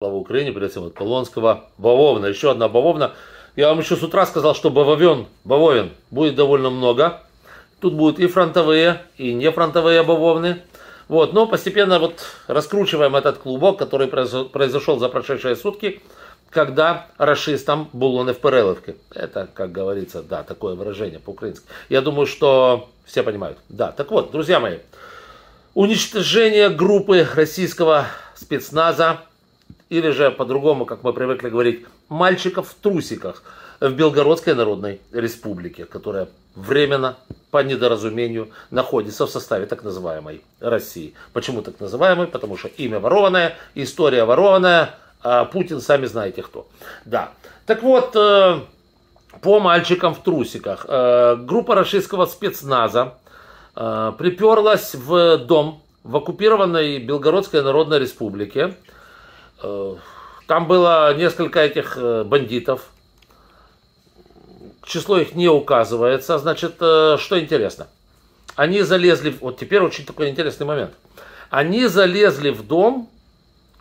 Слава Украине, всем от Полонского, Бавовна, еще одна Бавовна. Я вам еще с утра сказал, что Бавовен, Бавовен будет довольно много. Тут будут и фронтовые, и нефронтовые Бавовны. Вот, но постепенно вот раскручиваем этот клубок, который произошел за прошедшие сутки, когда расистам булоны в Переловке. Это, как говорится, да, такое выражение по-украински. Я думаю, что все понимают. Да, так вот, друзья мои, уничтожение группы российского спецназа или же по-другому, как мы привыкли говорить, мальчиков в трусиках в Белгородской Народной Республике, которая временно, по недоразумению, находится в составе так называемой России. Почему так называемой? Потому что имя ворованное, история ворованная, а Путин сами знаете кто. Да. Так вот, э, по мальчикам в трусиках. Э, группа российского спецназа э, приперлась в дом в оккупированной Белгородской Народной Республике, там было несколько этих э, бандитов. Число их не указывается. Значит, э, что интересно. Они залезли, вот теперь очень такой интересный момент. Они залезли в дом,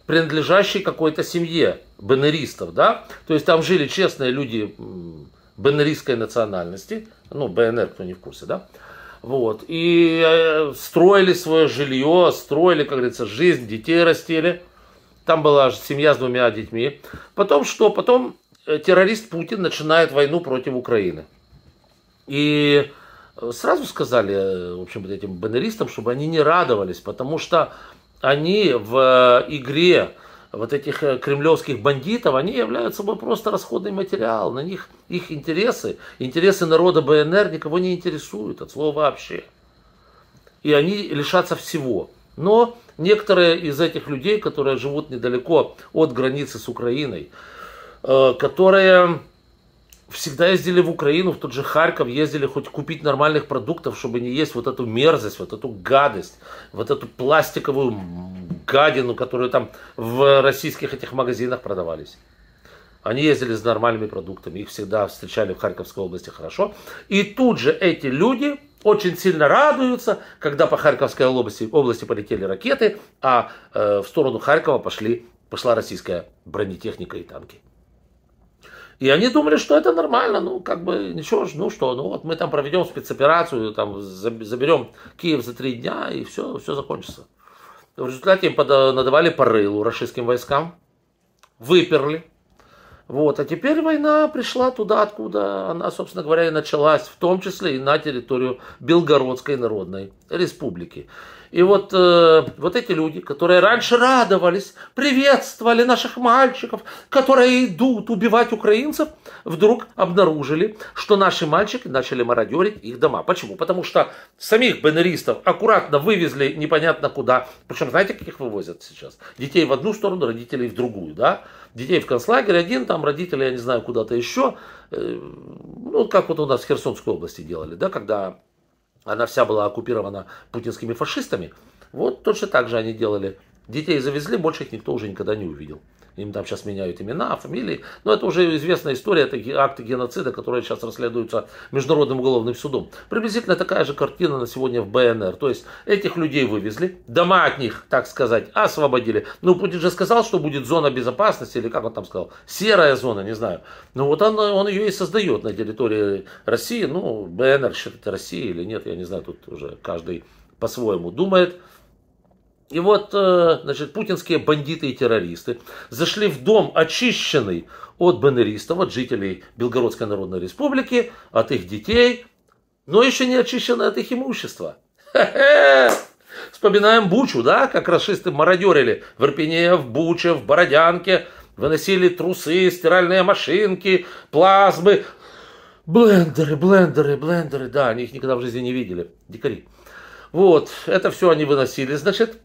принадлежащий какой-то семье бенеристов, да? То есть там жили честные люди бенеристской национальности, ну, БНР, кто не в курсе, да? Вот, и строили свое жилье, строили, как говорится, жизнь, детей растили – там была семья с двумя детьми. Потом что? Потом э, террорист Путин начинает войну против Украины. И э, сразу сказали, э, в общем, этим баннеристам, чтобы они не радовались, потому что они в игре вот этих кремлевских бандитов, они являются собой просто расходный материал. На них их интересы, интересы народа БНР никого не интересуют от слова вообще. И они лишатся всего. Но некоторые из этих людей, которые живут недалеко от границы с Украиной, э, которые всегда ездили в Украину, в тот же Харьков, ездили хоть купить нормальных продуктов, чтобы не есть вот эту мерзость, вот эту гадость, вот эту пластиковую гадину, которую там в российских этих магазинах продавались. Они ездили с нормальными продуктами, их всегда встречали в Харьковской области хорошо. И тут же эти люди очень сильно радуются, когда по Харьковской области, области полетели ракеты, а э, в сторону Харькова пошли, пошла российская бронетехника и танки. И они думали, что это нормально, ну, как бы, ничего, ну что, ну вот мы там проведем спецоперацию, там заберем Киев за три дня, и все, все закончится. В результате им надавали по рылу российским войскам, выперли, вот. А теперь война пришла туда, откуда она, собственно говоря, и началась, в том числе и на территорию Белгородской Народной Республики. И вот, э, вот эти люди, которые раньше радовались, приветствовали наших мальчиков, которые идут убивать украинцев, вдруг обнаружили, что наши мальчики начали мародерить их дома. Почему? Потому что самих бенеристов аккуратно вывезли непонятно куда. Причем знаете, каких вывозят сейчас? Детей в одну сторону, родителей в другую. Да? Детей в концлагерь один, там родители, я не знаю, куда-то еще. Э, ну, как вот у нас в Херсонской области делали, да, когда она вся была оккупирована путинскими фашистами. Вот точно так же они делали. Детей завезли, больше их никто уже никогда не увидел. Им там сейчас меняют имена, фамилии. Но это уже известная история, это акты геноцида, которые сейчас расследуются Международным уголовным судом. Приблизительно такая же картина на сегодня в БНР. То есть этих людей вывезли, дома от них, так сказать, освободили. Ну, Путин же сказал, что будет зона безопасности, или как он там сказал, серая зона, не знаю. Но вот он, он ее и создает на территории России. Ну, БНР считает Россией или нет, я не знаю, тут уже каждый по-своему думает. И вот, э, значит, путинские бандиты и террористы зашли в дом, очищенный от бандеристов, от жителей Белгородской Народной Республики, от их детей, но еще не очищенный от их имущества. Вспоминаем Бучу, да, как расисты мародерили в Ирпене, в Буче, в Бородянке, выносили трусы, стиральные машинки, плазмы, блендеры, блендеры, блендеры, да, они их никогда в жизни не видели, дикари. Вот, это все они выносили, значит,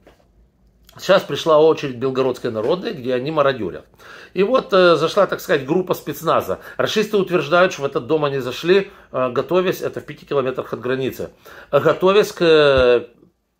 Сейчас пришла очередь Белгородской народной, где они мародерят. И вот э, зашла, так сказать, группа спецназа. Расисты утверждают, что в этот дом они зашли, э, готовясь, это в пяти километрах от границы, готовясь к э,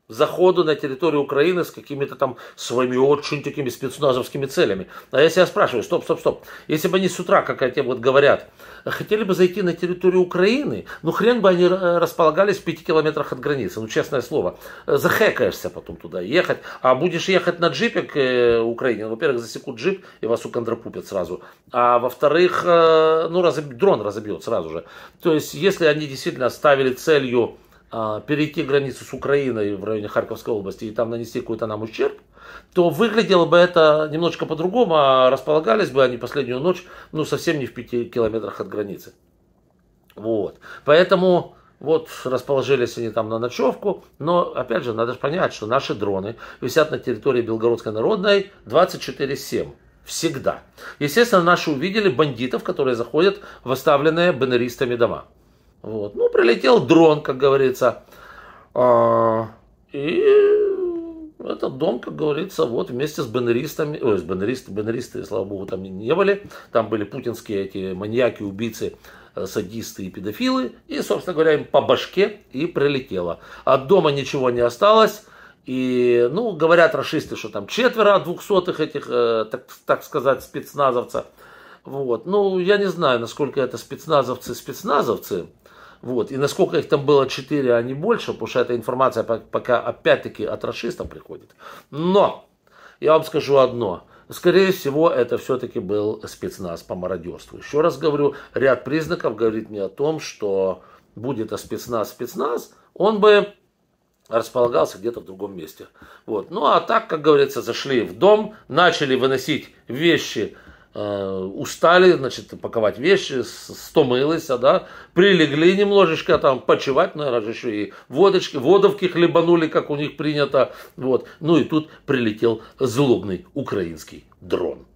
заходу на территорию Украины с какими-то там своими очень такими спецназовскими целями. А я себя спрашиваю, стоп, стоп, стоп. Если бы они с утра, как они вот говорят, хотели бы зайти на территорию Украины, ну хрен бы они располагались в пяти километрах от границы, ну честное слово. Захекаешься потом туда ехать, а будешь ехать на джипе к э, Украине, ну, во-первых, засекут джип и вас уконтропупят сразу, а во-вторых, э, ну разоб... дрон разобьет сразу же. То есть, если они действительно ставили целью а, перейти границу с Украиной в районе Харьковской области и там нанести какой-то нам ущерб, то выглядело бы это немножко по-другому, а располагались бы они последнюю ночь, ну, совсем не в пяти километрах от границы. Вот. Поэтому вот расположились они там на ночевку, но опять же надо понять, что наши дроны висят на территории Белгородской народной 24-7. Всегда. Естественно, наши увидели бандитов, которые заходят в оставленные баннеристами дома. Вот. Ну, прилетел дрон, как говорится. А, и этот дом, как говорится, вот вместе с баннеристами, ой, с баннеристами, баннеристы, слава богу, там не были. Там были путинские эти маньяки, убийцы, э, садисты и педофилы. И, собственно говоря, им по башке и прилетело. От дома ничего не осталось. И, ну, говорят расисты, что там четверо двухсотых этих, э, так, так сказать, спецназовцев. Вот. Ну, я не знаю, насколько это спецназовцы-спецназовцы. Вот. И насколько их там было 4, а не больше, потому что эта информация пока опять-таки от расистов приходит. Но я вам скажу одно. Скорее всего, это все-таки был спецназ по мародерству. Еще раз говорю, ряд признаков говорит мне о том, что будет это спецназ-спецназ, он бы располагался где-то в другом месте. Вот. Ну а так, как говорится, зашли в дом, начали выносить вещи устали, значит, паковать вещи, стомылись, да, прилегли немножечко, там, почевать, наверное, еще и водочки, водовки хлебанули, как у них принято, вот, ну и тут прилетел злобный украинский дрон.